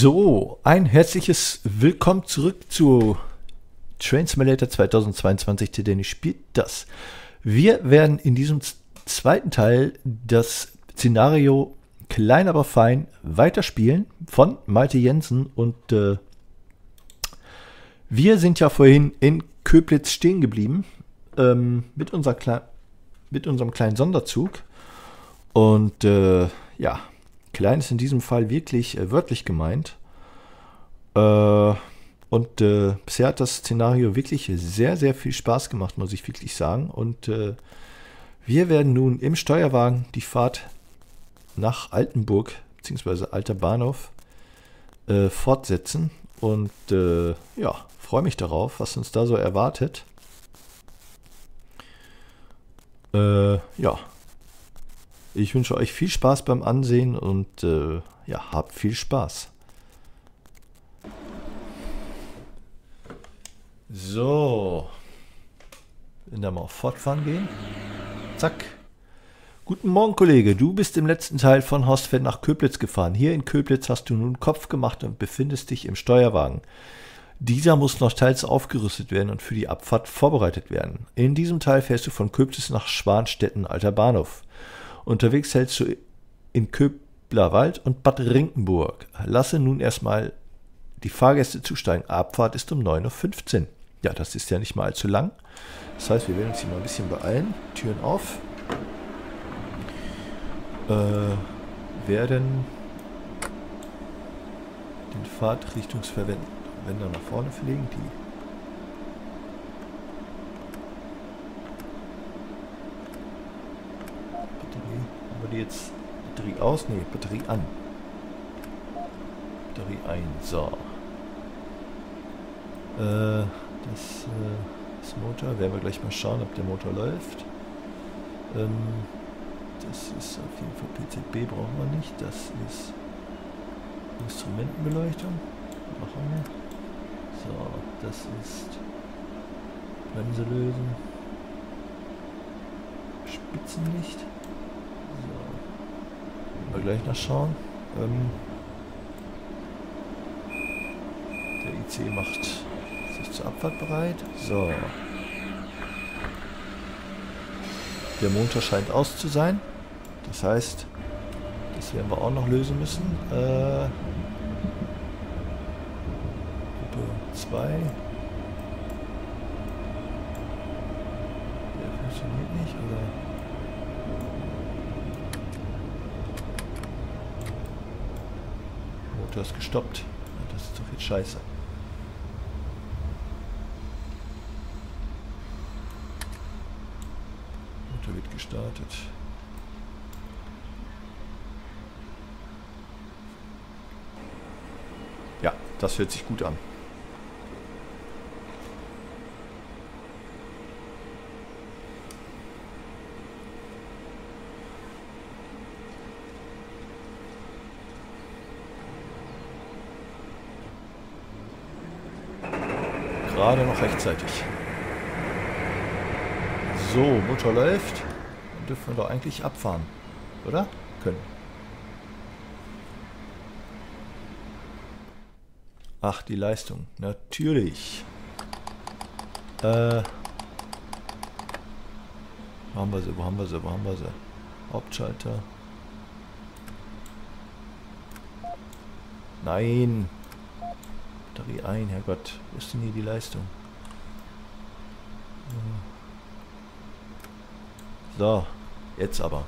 So, ein herzliches Willkommen zurück zu Train Simulator 2022. Denn ich spielt das. Wir werden in diesem zweiten Teil das Szenario Klein aber fein weiterspielen von Malte Jensen und äh, wir sind ja vorhin in Köblitz stehen geblieben ähm, mit, unser mit unserem kleinen Sonderzug und äh, ja, klein ist in diesem Fall wirklich äh, wörtlich gemeint. Äh, und äh, bisher hat das Szenario wirklich sehr, sehr viel Spaß gemacht, muss ich wirklich sagen. Und äh, wir werden nun im Steuerwagen die Fahrt nach Altenburg bzw. Alter Bahnhof äh, fortsetzen. Und äh, ja, freue mich darauf, was uns da so erwartet. Ja, ich wünsche euch viel Spaß beim Ansehen und äh, ja, habt viel Spaß. So. Wenn da mal Fortfahren gehen. Zack. Guten Morgen, Kollege. Du bist im letzten Teil von Horstfeld nach Köblitz gefahren. Hier in Köblitz hast du nun Kopf gemacht und befindest dich im Steuerwagen. Dieser muss noch teils aufgerüstet werden und für die Abfahrt vorbereitet werden. In diesem Teil fährst du von Köblitz nach Schwanstetten, alter Bahnhof. Unterwegs hältst du in Köblerwald und Bad Rinkenburg. Lasse nun erstmal die Fahrgäste zusteigen. Abfahrt ist um 9.15 Uhr. Ja, das ist ja nicht mal allzu lang. Das heißt, wir werden uns hier mal ein bisschen beeilen. Türen auf. Äh, werden den Fahrtrichtungsverwender nach vorne verlegen. Die Haben wir die jetzt Batterie aus? Ne, Batterie an. Batterie ein. So. Äh, das, äh, das Motor. Werden wir gleich mal schauen, ob der Motor läuft. Ähm, das ist auf jeden Fall PCB brauchen wir nicht. Das ist Instrumentenbeleuchtung. Machen wir. So, das ist Bremse lösen. Spitzenlicht. Wir gleich nachschauen. Ähm, der IC macht sich zur Abfahrt bereit. So. Der Motor scheint aus zu sein. Das heißt, das werden wir auch noch lösen müssen. Äh, Gruppe 2. Der funktioniert nicht, oder? Motor ist gestoppt. Das ist doch jetzt scheiße. Motor wird gestartet. Ja, das hört sich gut an. Gerade noch rechtzeitig. So, Motor läuft. Dann dürfen wir doch eigentlich abfahren. Oder? Können. Ach, die Leistung. Natürlich. Äh. Wo haben wir sie? Wo haben wir sie? Wo haben wir sie? Hauptschalter. Nein. Batterie ein, Herrgott. Wo ist denn hier die Leistung? So, jetzt aber.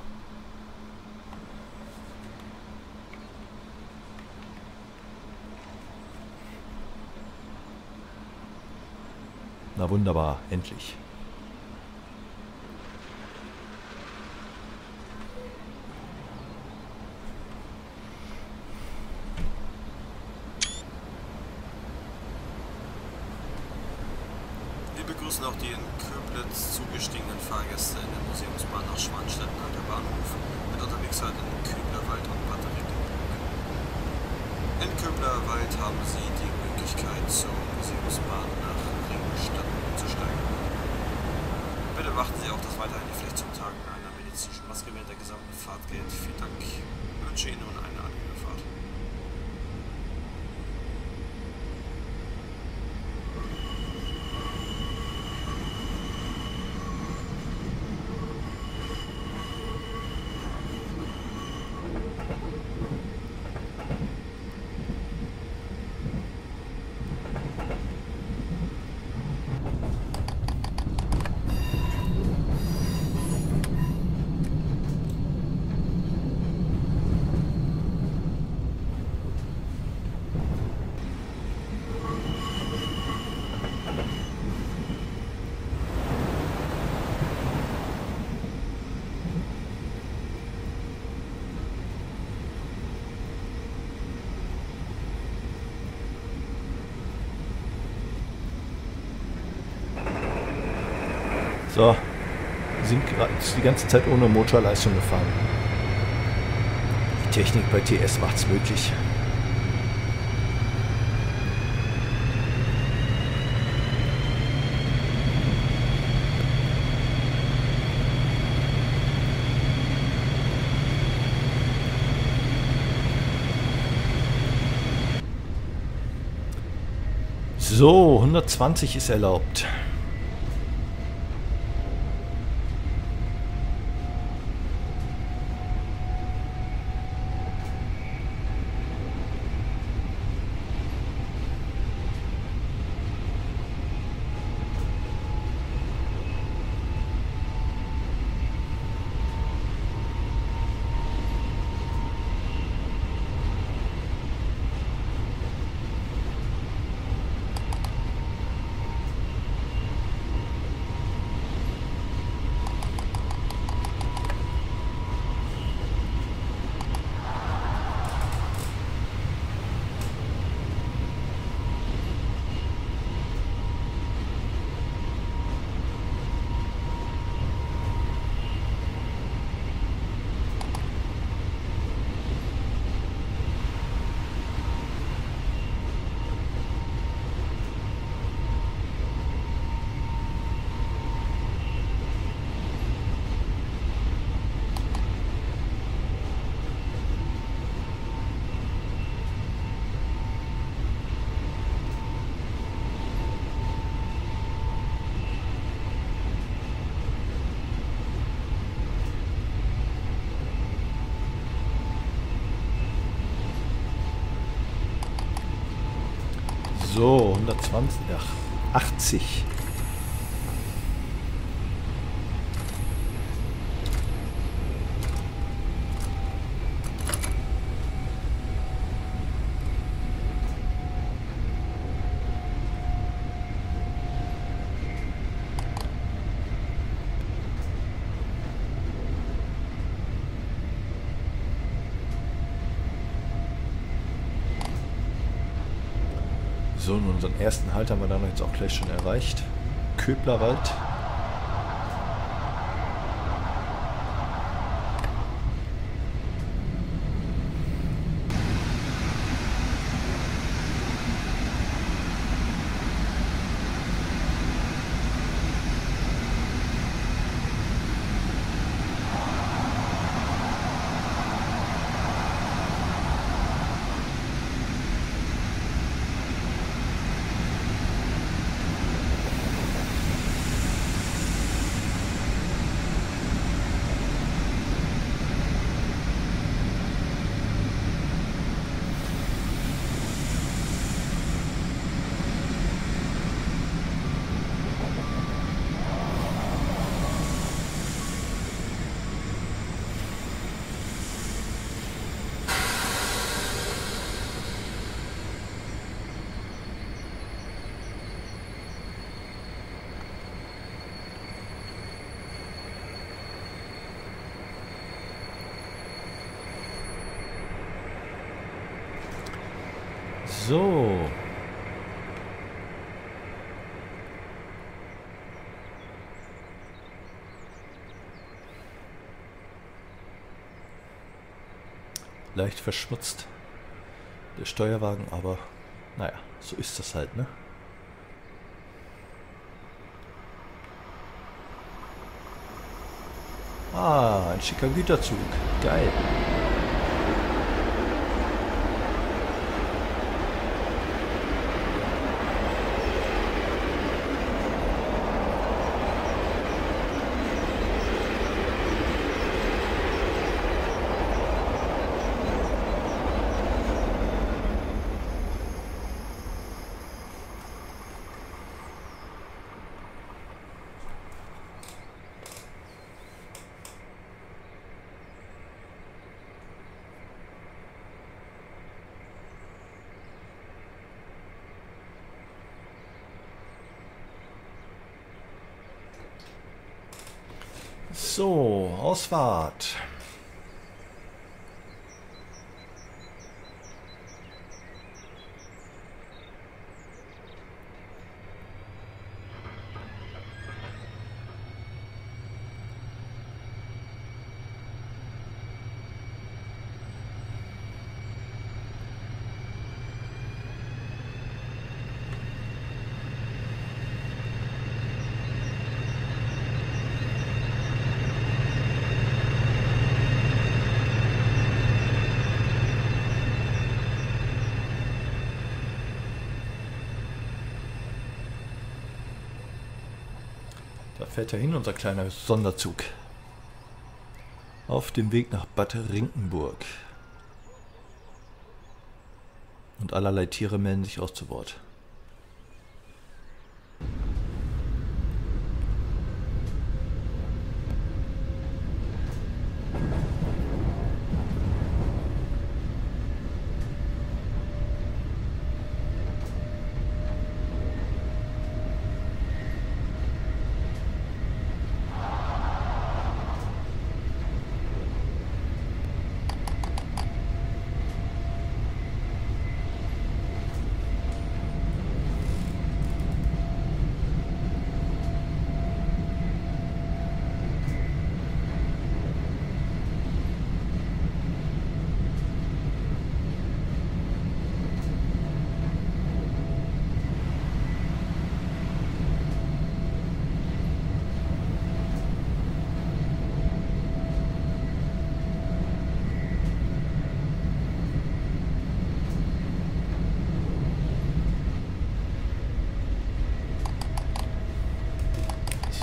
Na wunderbar, endlich. Wir begrüßen auch die in Köblitz zugestiegenen Fahrgäste in der Museumsbahn nach Schwanstetten Alter Bahnhof mit Unterwegsheit in Köblerwald und Bad Recklinburg. In Köblerwald haben Sie die Möglichkeit, zur Museumsbahn nach Ringstadt umzusteigen. Bitte beachten Sie auch, dass weiterhin die Pflicht zum Tragen einer medizinischen Maske während der gesamten Fahrt gilt. Vielen Dank. Ich wünsche Ihnen nun eine angenehme Fahrt. So, wir sind die ganze Zeit ohne Motorleistung gefahren. Die Technik bei TS macht es möglich. So, 120 ist erlaubt. So, 120, ach, 80. So, unseren ersten Halt haben wir dann jetzt auch gleich schon erreicht. Köblerwald. So. Leicht verschmutzt. Der Steuerwagen, aber naja, so ist das halt, ne? Ah, ein schicker Güterzug. Geil. So, Ausfahrt. Fährt er hin, unser kleiner Sonderzug. Auf dem Weg nach Bad Rinkenburg. Und allerlei Tiere melden sich aus zu Wort.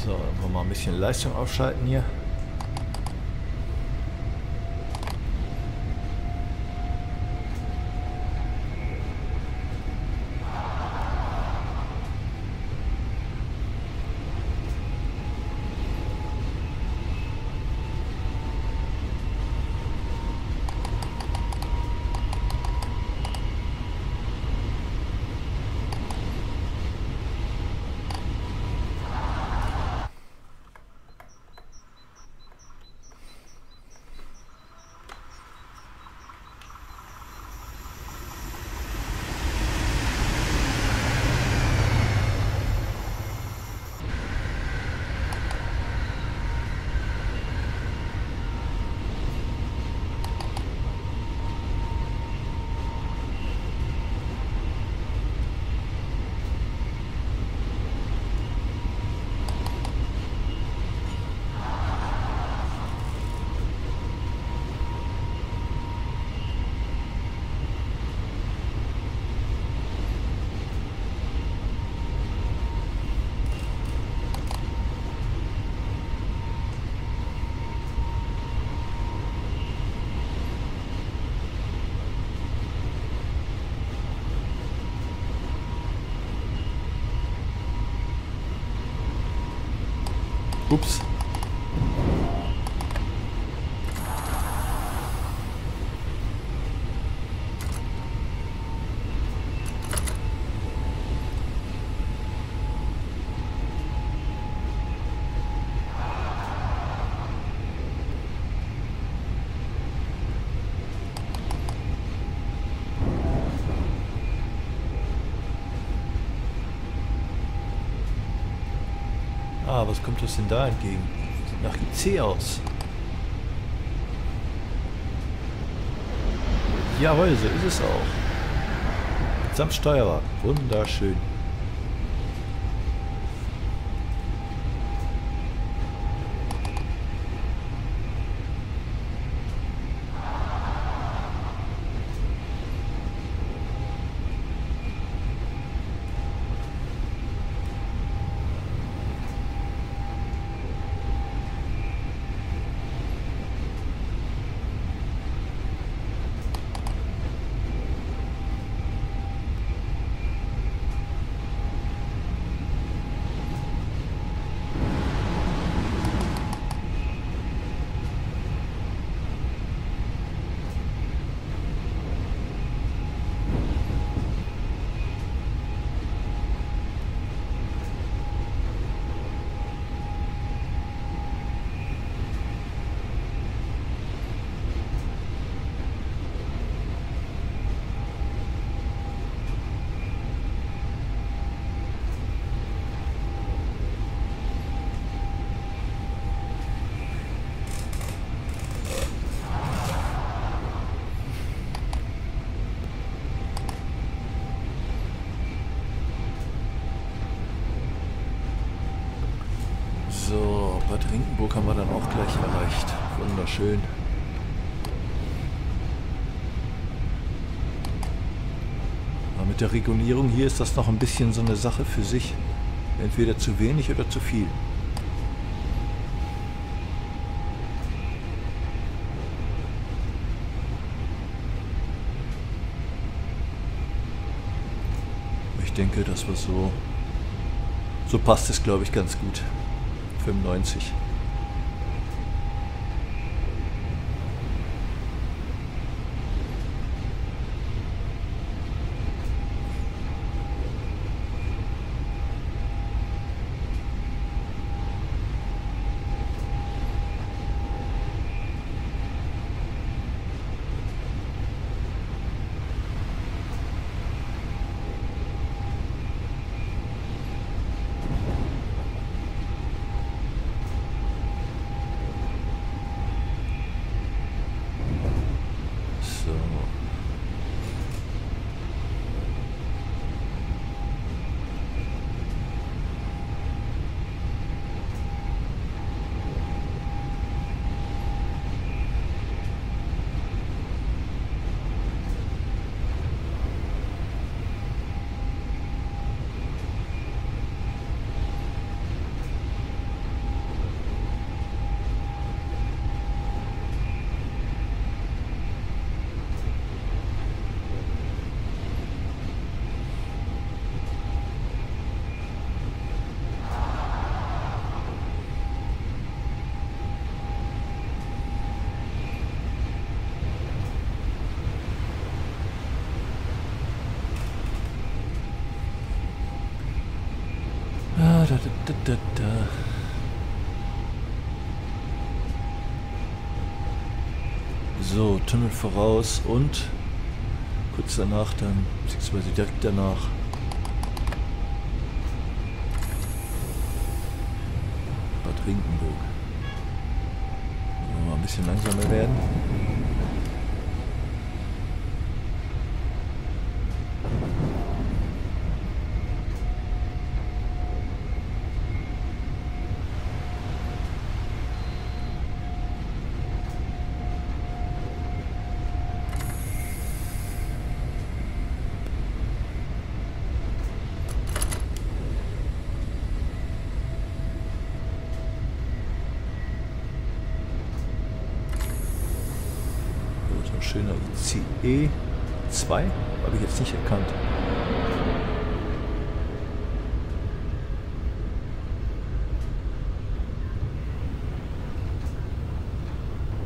So, dann wollen wir mal ein bisschen Leistung aufschalten hier. Упс. Uns denn da entgegen? Sieht nach IC aus. Jawohl, so ist es auch. Samt Steuerrad. Wunderschön. der Regulierung hier ist das noch ein bisschen so eine Sache für sich. Entweder zu wenig oder zu viel. Ich denke, das war so. So passt es, glaube ich, ganz gut. 95. da, da. So, Tunnel voraus und kurz danach dann, beziehungsweise direkt danach. Bad Winkenburg. Mal ein bisschen langsamer werden. So ein schöner ICE 2. Habe ich jetzt nicht erkannt.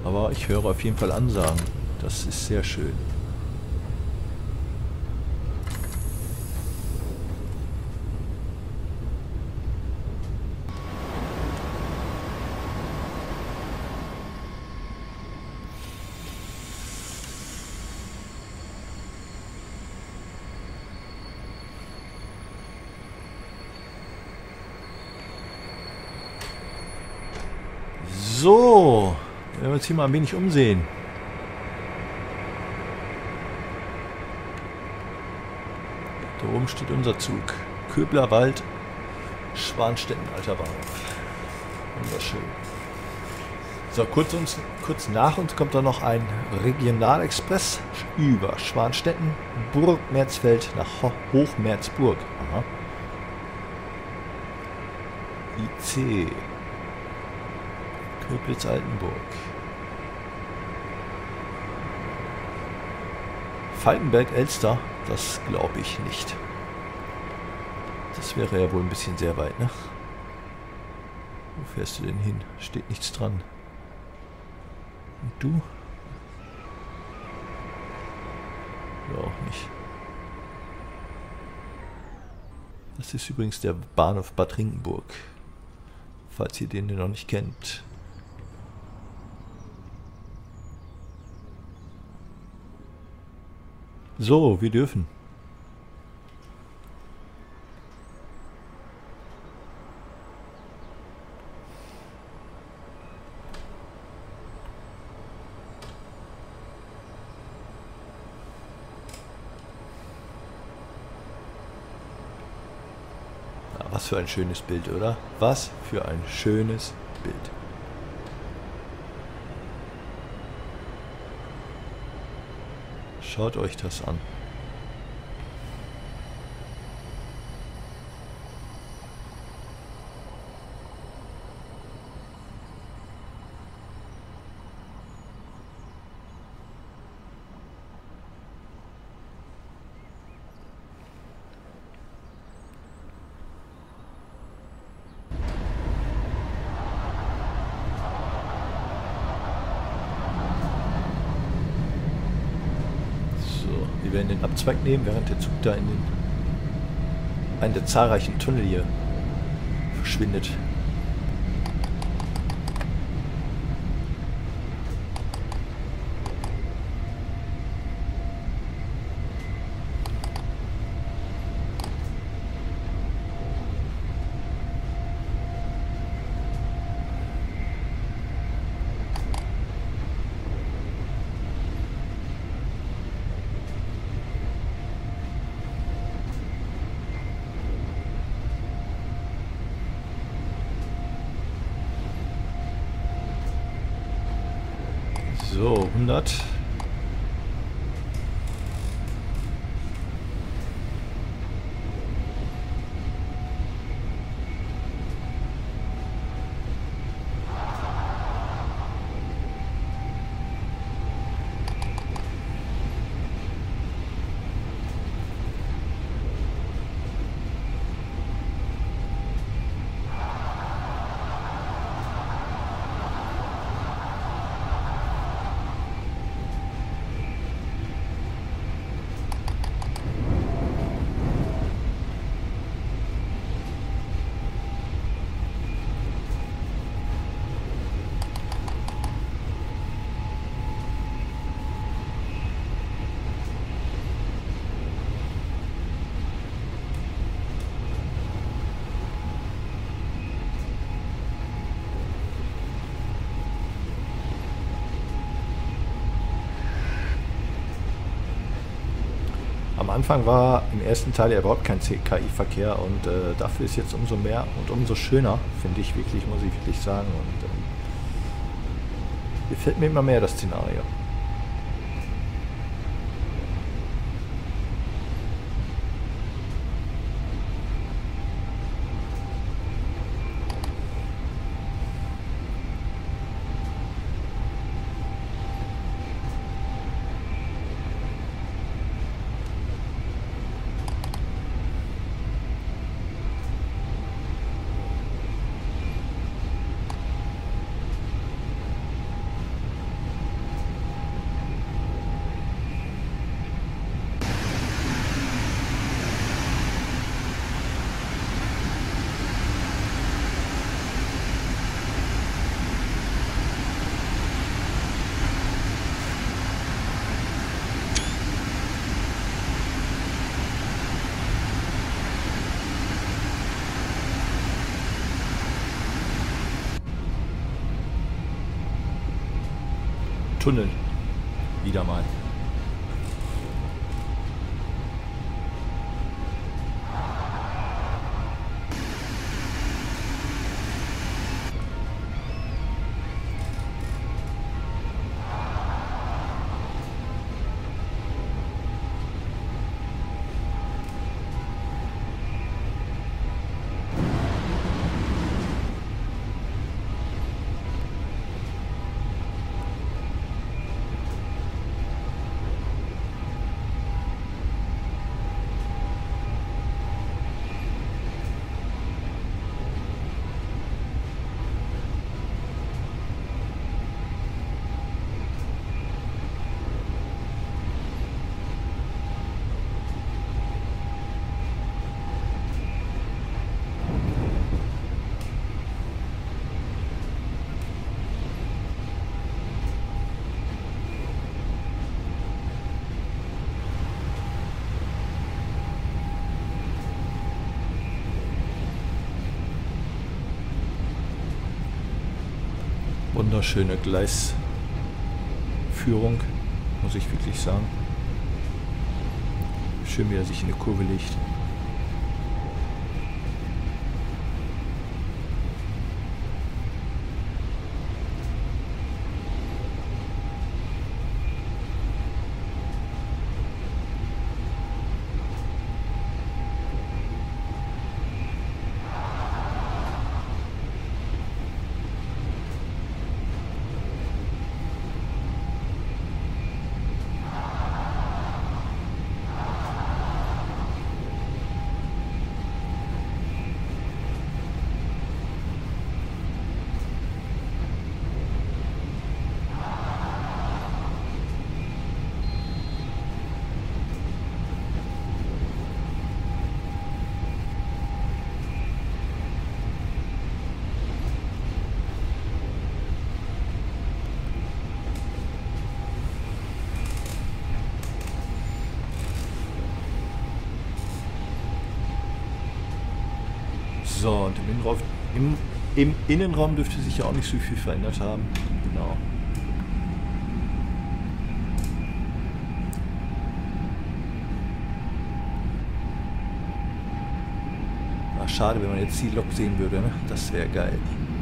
Aber ich höre auf jeden Fall Ansagen. Das ist sehr schön. So, werden wir uns hier mal ein wenig umsehen. Da oben steht unser Zug. Köblerwald, Schwanstetten, Alter Bahnhof. Wunderschön. So, kurz, uns, kurz nach uns kommt da noch ein Regionalexpress über Schwanstetten, Burg Merzfeld nach Ho Hochmerzburg. Aha. IC. Köblitz-Altenburg. Falkenberg-Elster, das glaube ich nicht. Das wäre ja wohl ein bisschen sehr weit, ne? Wo fährst du denn hin? Steht nichts dran. Und du? Ja, auch nicht. Das ist übrigens der Bahnhof Bad Rinkenburg. Falls ihr den noch nicht kennt. So, wir dürfen. Was für ein schönes Bild, oder? Was für ein schönes Bild. Schaut euch das an. Wir werden den Abzweig nehmen, während der Zug da in den einen der zahlreichen Tunnel hier verschwindet. So, 100. Anfang war im ersten Teil ja überhaupt kein KI-Verkehr und äh, dafür ist jetzt umso mehr und umso schöner, finde ich wirklich, muss ich wirklich sagen. Und ähm, gefällt mir immer mehr das Szenario. Tunnel. Wieder mal. Wunderschöne Gleisführung, muss ich wirklich sagen. Schön, wie er sich in die Kurve legt. So, und im Innenraum, im, im Innenraum dürfte sich ja auch nicht so viel verändert haben. Genau. Ach, schade, wenn man jetzt die Lok sehen würde. Ne? Das wäre geil.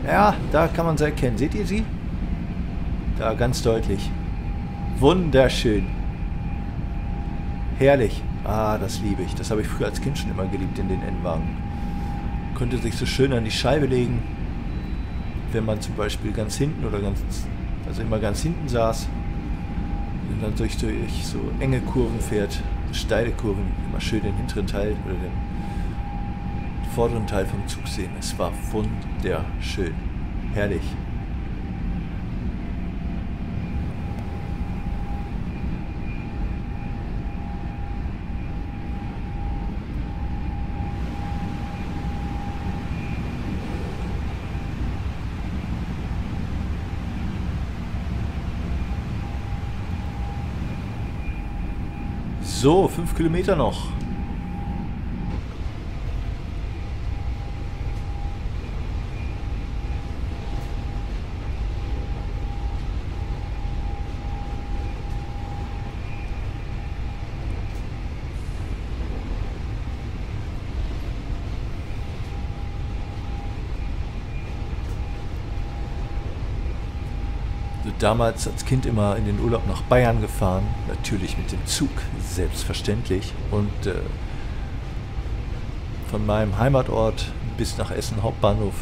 Ja, da kann man sie erkennen. Seht ihr sie? Da ganz deutlich. Wunderschön. Herrlich. Ah, das liebe ich. Das habe ich früher als Kind schon immer geliebt in den N-Wagen. Konnte sich so schön an die Scheibe legen, wenn man zum Beispiel ganz hinten oder ganz, also immer ganz hinten saß und dann durch, durch so enge Kurven fährt, steile Kurven, immer schön den hinteren Teil oder den vorderen Teil vom Zug sehen. Es war wunderschön. Herrlich. So, fünf Kilometer noch. Damals als Kind immer in den Urlaub nach Bayern gefahren, natürlich mit dem Zug, selbstverständlich. Und äh, von meinem Heimatort bis nach Essen Hauptbahnhof,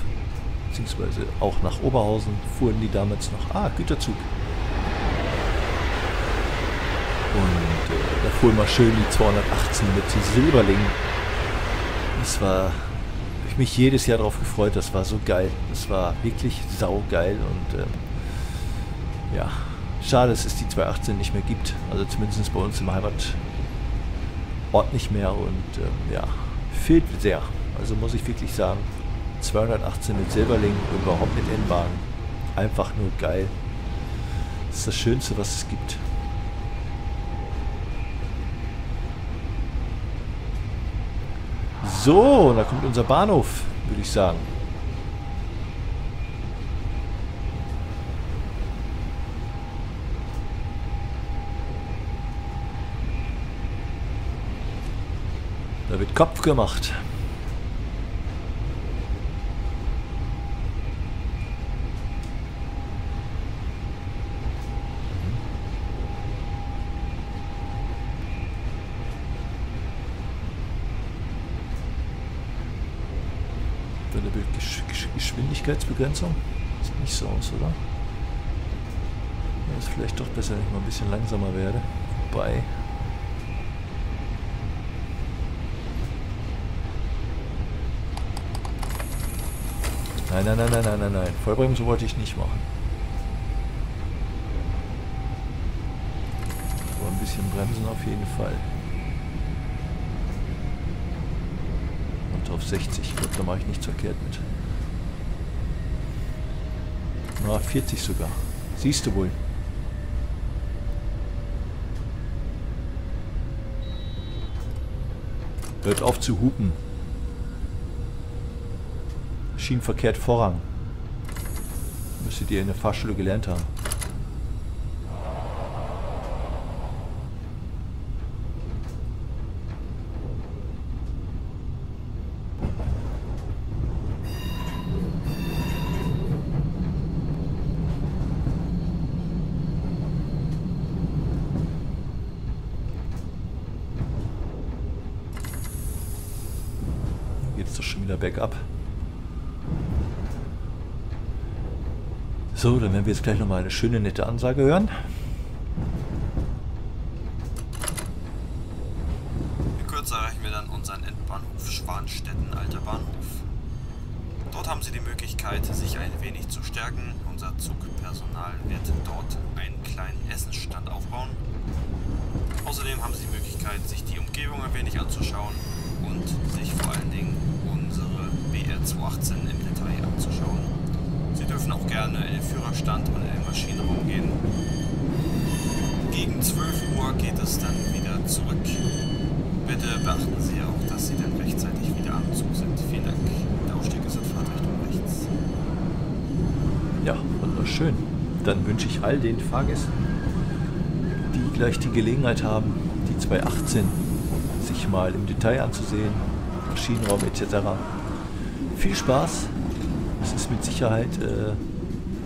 beziehungsweise auch nach Oberhausen, fuhren die damals noch, ah, Güterzug. Und äh, da fuhr immer schön die 218 mit Silberling. Das war, mich jedes Jahr darauf gefreut, das war so geil. Das war wirklich saugeil und ähm, ja, schade, dass es die 218 nicht mehr gibt. Also zumindest bei uns im Heimatort nicht mehr und ähm, ja, fehlt sehr. Also muss ich wirklich sagen, 218 mit Silberling, überhaupt mit N-Wagen. Einfach nur geil. Das ist das Schönste, was es gibt. So, da kommt unser Bahnhof, würde ich sagen. Da wird Kopf gemacht. Eine Geschwindigkeitsbegrenzung? Sieht nicht so aus, oder? Ja, ist vielleicht doch besser, wenn ich mal ein bisschen langsamer werde. Wobei, Nein, nein, nein, nein, nein, nein, nein. Vollbremse wollte ich nicht machen. Aber ein bisschen bremsen auf jeden Fall. Und auf 60. Ich glaube, da mache ich nichts verkehrt mit. Na, 40 sogar. Siehst du wohl. Hört auf zu hupen. Schienenverkehr Vorrang. Müsstet ihr in der Fahrschule gelernt haben. Jetzt doch schon wieder bergab. So, dann werden wir jetzt gleich nochmal eine schöne, nette Ansage hören. In Kürze erreichen wir dann unseren Endbahnhof Schwanstetten, Alter Bahnhof. Dort haben Sie die Möglichkeit, sich ein wenig zu stärken. Unser Zugpersonal wird dort einen kleinen Essensstand aufbauen. Außerdem haben Sie die Möglichkeit, sich die Umgebung ein wenig anzuschauen und sich vor allen Dingen unsere BR218 im Detail anzuschauen dürfen auch gerne in den Führerstand und in den Maschinenraum gehen. Gegen 12 Uhr geht es dann wieder zurück. Bitte beachten Sie auch, dass Sie dann rechtzeitig wieder am Zug sind. Vielen Dank. Der Aufstieg ist in Fahrtrichtung rechts. Ja, wunderschön. Dann wünsche ich all den Fahrgästen, die gleich die Gelegenheit haben, die 218 sich mal im Detail anzusehen, Maschinenraum etc. Viel Spaß ist mit Sicherheit äh,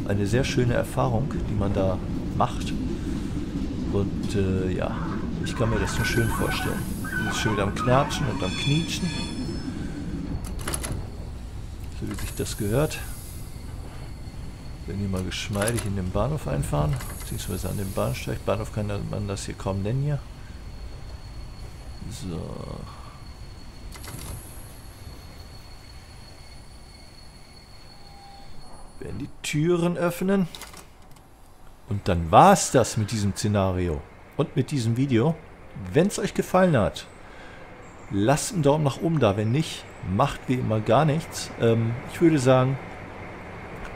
eine sehr schöne Erfahrung, die man da macht. Und äh, ja, ich kann mir das nur schön vorstellen. Es ist schön am Knatschen und am Knietschen. So wie sich das gehört. Wenn die mal geschmeidig in den Bahnhof einfahren, beziehungsweise an den Bahnsteig. Bahnhof kann man das hier kaum nennen hier. So. Werden die Türen öffnen. Und dann war es das mit diesem Szenario und mit diesem Video. Wenn es euch gefallen hat, lasst einen Daumen nach oben da. Wenn nicht, macht wie immer gar nichts. Ähm, ich würde sagen,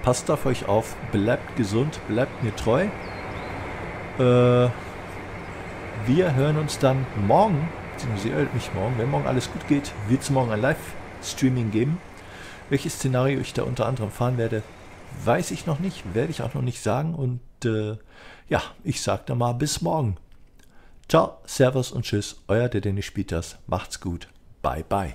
passt auf euch auf, bleibt gesund, bleibt mir treu. Äh, wir hören uns dann morgen, beziehungsweise ihr mich morgen, wenn morgen alles gut geht, wird es morgen ein Live-Streaming geben. Welches Szenario ich da unter anderem fahren werde, weiß ich noch nicht, werde ich auch noch nicht sagen. Und äh, ja, ich sage dann mal bis morgen. Ciao, Servus und Tschüss, euer der Dennis Spieters. Macht's gut. Bye, bye.